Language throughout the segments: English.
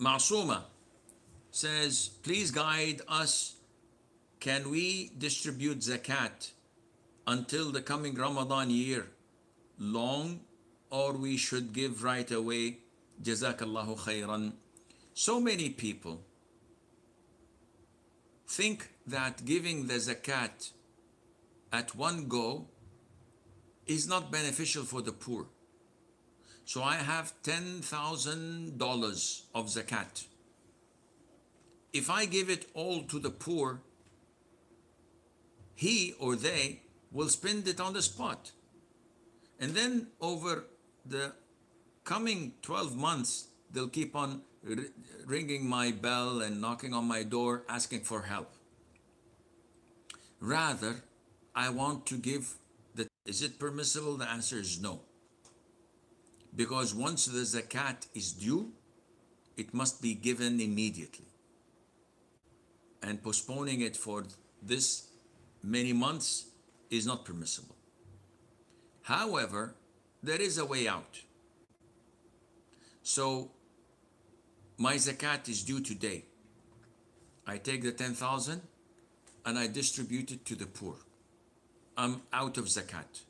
Masuma says, please guide us. Can we distribute zakat until the coming Ramadan year long or we should give right away? Jazakallahu khairan. So many people think that giving the zakat at one go is not beneficial for the poor. So I have $10,000 of zakat. If I give it all to the poor, he or they will spend it on the spot. And then over the coming 12 months, they'll keep on ringing my bell and knocking on my door asking for help. Rather, I want to give the. Is it permissible? The answer is no. Because once the zakat is due, it must be given immediately. And postponing it for this many months is not permissible. However, there is a way out. So my zakat is due today. I take the 10,000 and I distribute it to the poor. I'm out of zakat.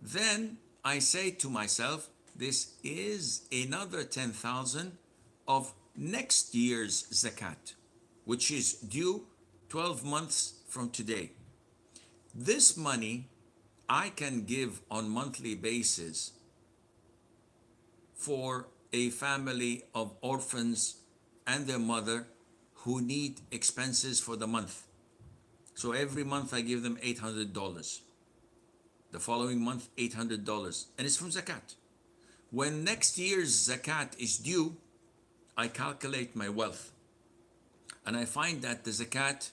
Then I say to myself, this is another 10,000 of next year's zakat, which is due 12 months from today. This money I can give on monthly basis for a family of orphans and their mother who need expenses for the month. So every month I give them $800. The following month, $800. And it's from zakat. When next year's zakat is due, I calculate my wealth. And I find that the zakat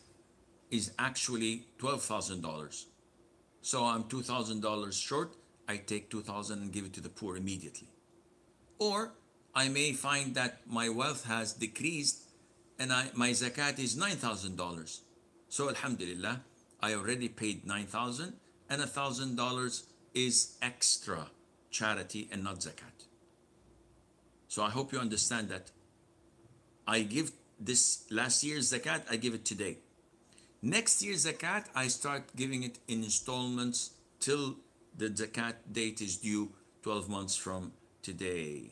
is actually $12,000. So I'm $2,000 short. I take 2000 and give it to the poor immediately. Or I may find that my wealth has decreased and I, my zakat is $9,000. So Alhamdulillah, I already paid 9,000 and a $1,000 is extra charity and not zakat. So I hope you understand that I give this last year's zakat, I give it today. Next year's zakat, I start giving it in installments till the zakat date is due 12 months from today.